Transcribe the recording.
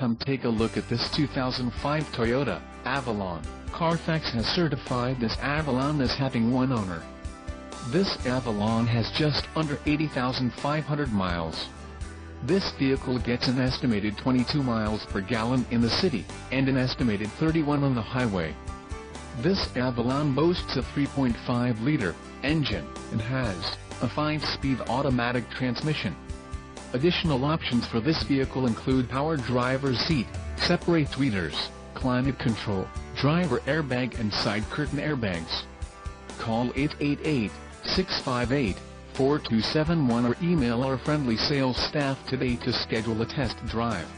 Come take a look at this 2005 Toyota Avalon. Carfax has certified this Avalon as having one owner. This Avalon has just under 80,500 miles. This vehicle gets an estimated 22 miles per gallon in the city, and an estimated 31 on the highway. This Avalon boasts a 3.5-liter engine, and has a 5-speed automatic transmission. Additional options for this vehicle include power driver's seat, separate tweeters, climate control, driver airbag and side curtain airbags. Call 888-658-4271 or email our friendly sales staff today to schedule a test drive.